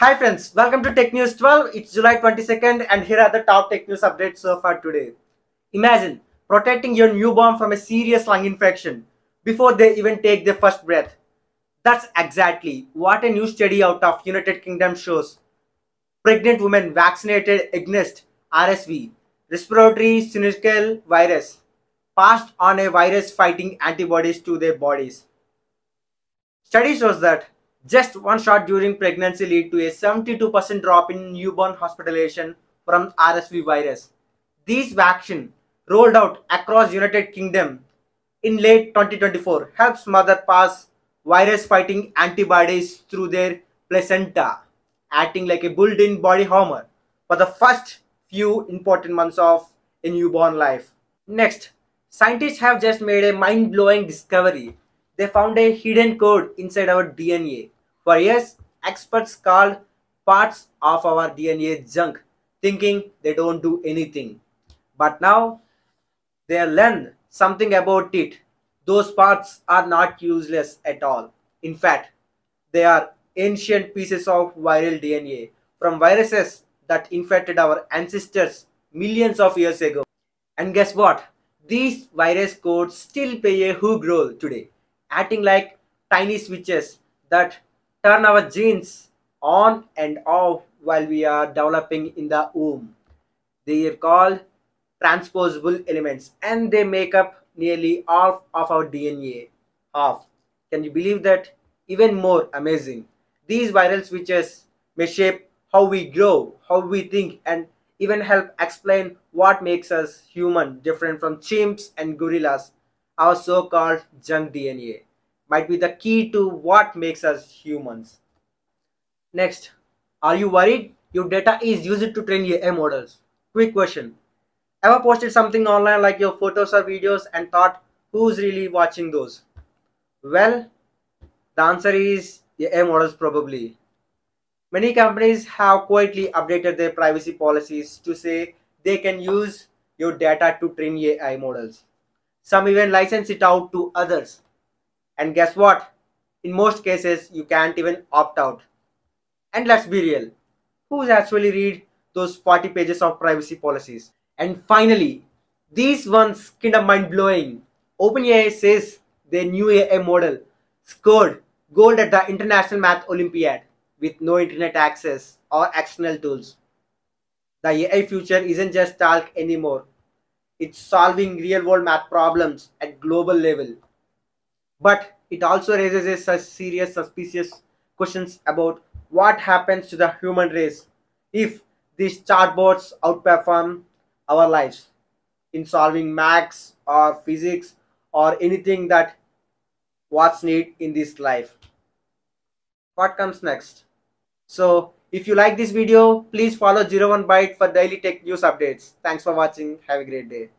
Hi friends, welcome to Tech News 12. It's July 22nd and here are the top tech news updates so far today. Imagine protecting your newborn from a serious lung infection before they even take their first breath. That's exactly what a new study out of United Kingdom shows. Pregnant women vaccinated against RSV, respiratory syncytial virus, passed on a virus fighting antibodies to their bodies. Study shows that just one shot during pregnancy lead to a 72% drop in newborn hospitalization from RSV virus. These vaccine rolled out across United Kingdom in late 2024 helps mother pass virus fighting antibodies through their placenta, acting like a built-in body armor for the first few important months of a newborn life. Next, scientists have just made a mind-blowing discovery they found a hidden code inside our DNA. For years, experts called parts of our DNA junk, thinking they don't do anything. But now, they learn something about it. Those parts are not useless at all. In fact, they are ancient pieces of viral DNA from viruses that infected our ancestors millions of years ago. And guess what? These virus codes still play a huge role today acting like tiny switches that turn our genes on and off while we are developing in the womb. They are called transposable elements and they make up nearly half of our DNA. Half. Can you believe that? Even more amazing. These viral switches may shape how we grow, how we think, and even help explain what makes us human different from chimps and gorillas our so-called junk DNA might be the key to what makes us humans. Next, are you worried your data is used to train AI models? Quick question. Ever posted something online like your photos or videos and thought who's really watching those? Well, the answer is AI models probably. Many companies have quietly updated their privacy policies to say they can use your data to train AI models. Some even license it out to others. And guess what? In most cases, you can't even opt out. And let's be real. Who's actually read those 40 pages of privacy policies? And finally, these ones kind of mind blowing. OpenAI says their new AI model scored gold at the International Math Olympiad with no internet access or external tools. The AI future isn't just talk anymore. It's solving real world math problems at global level. But it also raises such serious suspicious questions about what happens to the human race if these chatbots outperform our lives in solving maths or physics or anything that what's need in this life. What comes next? So if you like this video, please follow 01 Byte for daily tech news updates. Thanks for watching. Have a great day.